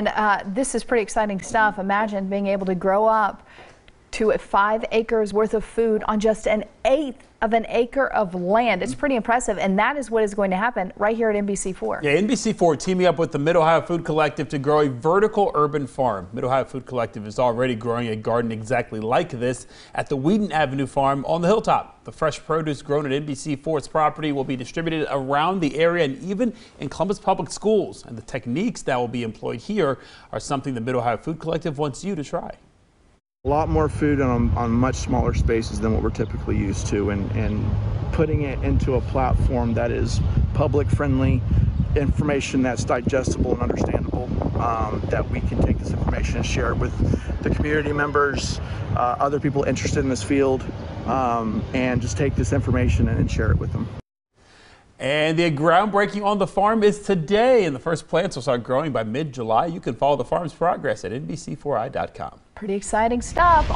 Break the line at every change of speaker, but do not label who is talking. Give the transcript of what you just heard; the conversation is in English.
And uh, this is pretty exciting stuff. Imagine being able to grow up to five acres worth of food on just an eighth of an acre of land. It's pretty impressive, and that is what is going to happen right here at NBC4.
Yeah, NBC4 teaming up with the Mid Ohio Food Collective to grow a vertical urban farm. Mid Ohio Food Collective is already growing a garden exactly like this at the Wheatland Avenue farm on the hilltop. The fresh produce grown at NBC4's property will be distributed around the area and even in Columbus Public Schools. And the techniques that will be employed here are something the Mid Ohio Food Collective wants you to try.
A lot more food on, on much smaller spaces than what we're typically used to, and, and putting it into a platform that is public friendly, information that's digestible and understandable, um, that we can take this information and share it with the community members, uh, other people interested in this field, um, and just take this information and share it with them.
And the groundbreaking on the farm is today, and the first plants will start growing by mid July. You can follow the farm's progress at NBC4i.com.
Pretty exciting stuff.